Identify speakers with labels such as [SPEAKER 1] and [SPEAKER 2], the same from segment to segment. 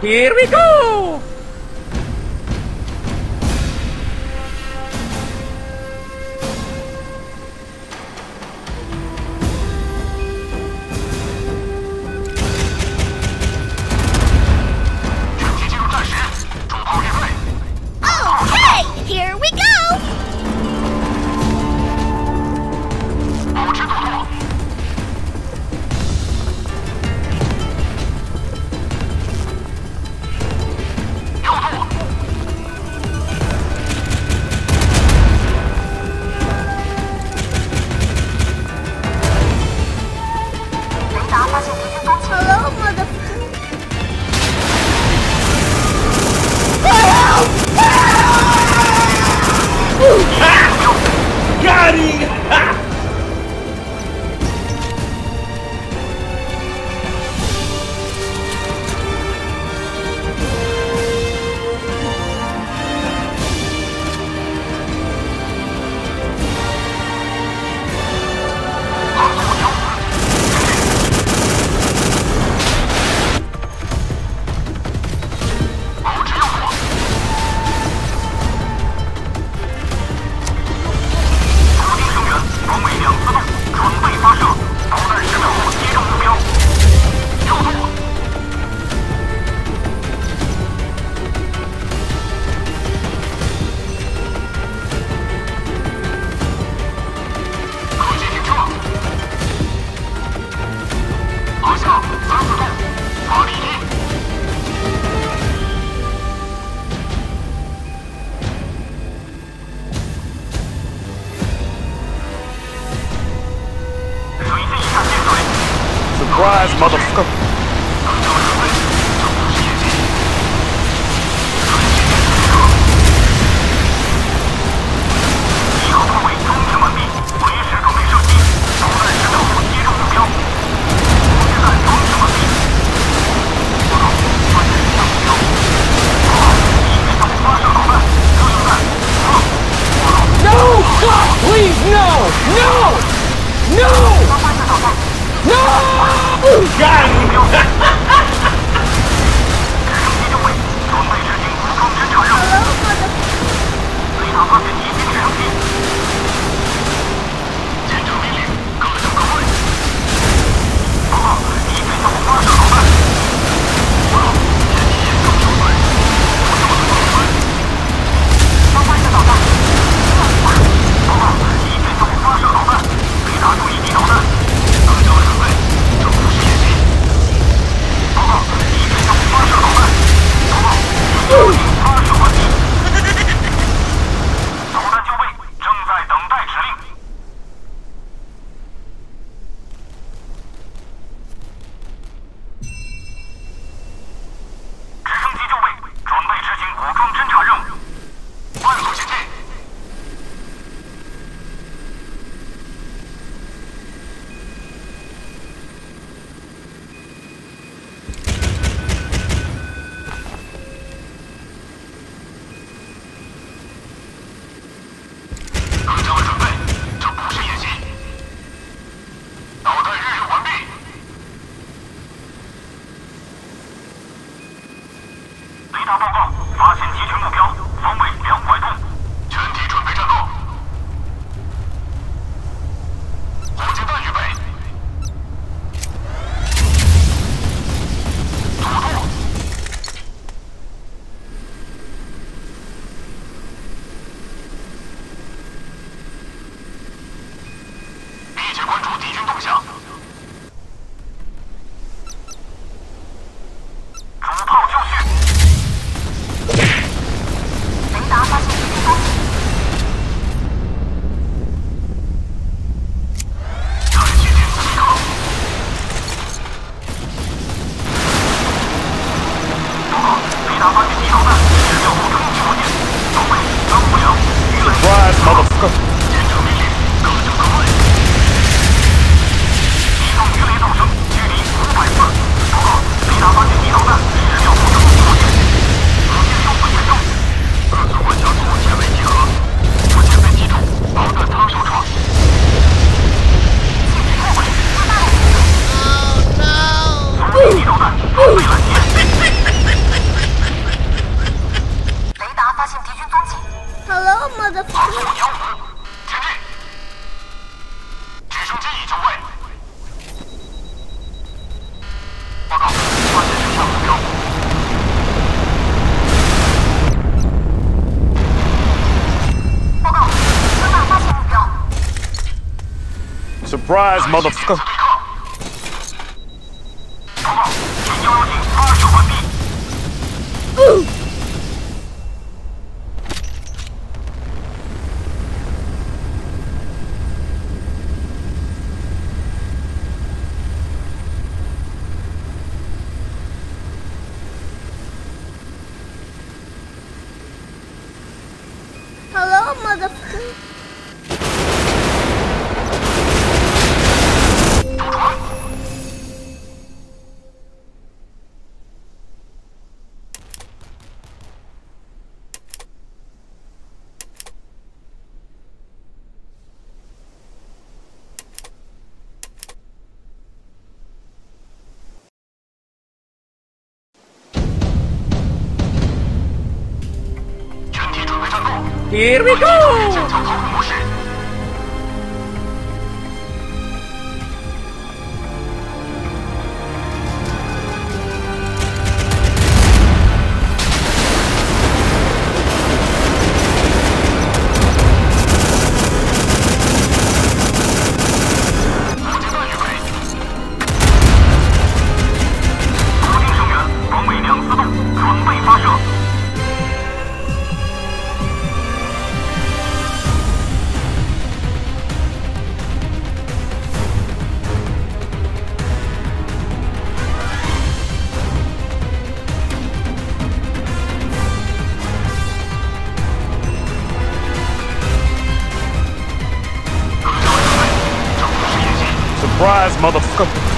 [SPEAKER 1] Here we go!
[SPEAKER 2] surprise, motherfucker.
[SPEAKER 1] Here we go!
[SPEAKER 2] motherfucker.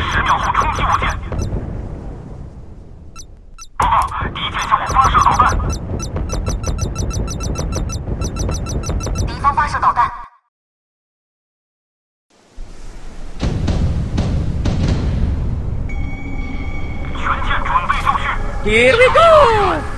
[SPEAKER 3] 十秒后，冲击火箭。报告，敌舰向我发射导弹。敌方发射导弹。全舰准备就绪。
[SPEAKER 1] Here we go。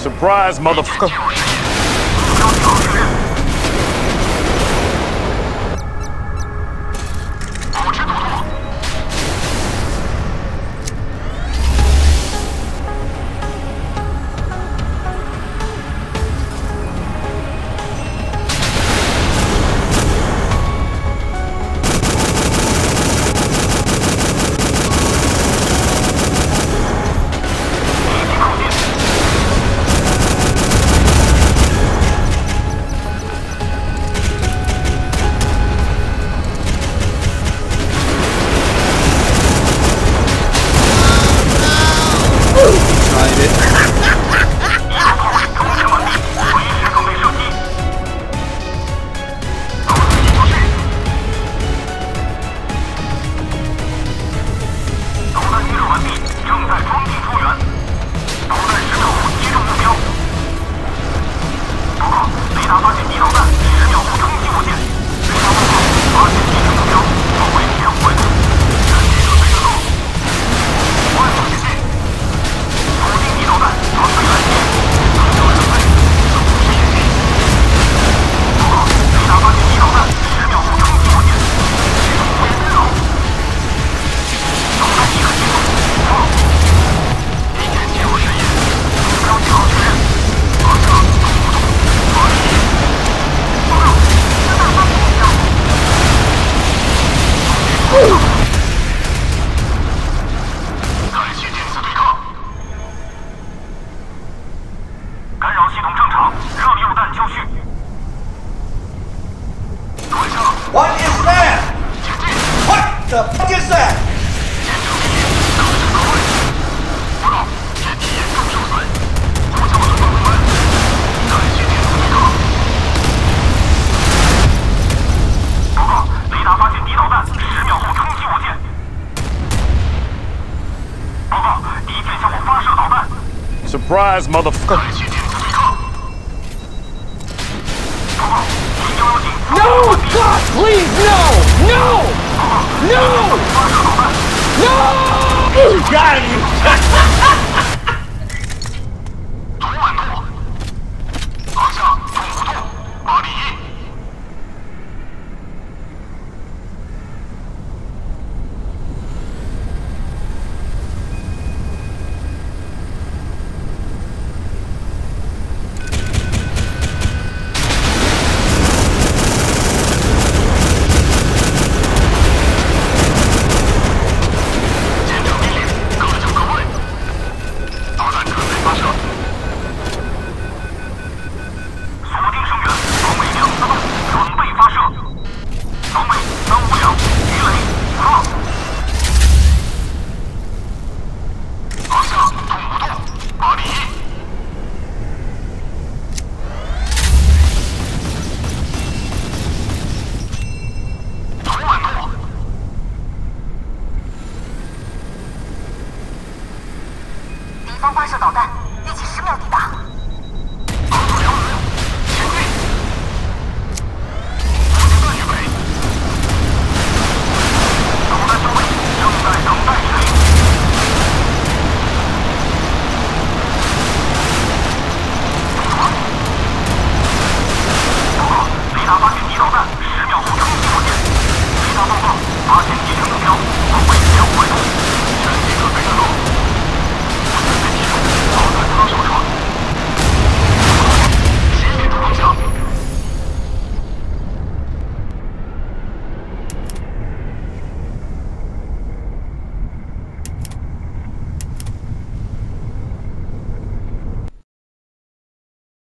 [SPEAKER 2] Surprise, motherfucker. surprise, motherfucker.
[SPEAKER 1] No! God, please, no! No! No! No! You got him!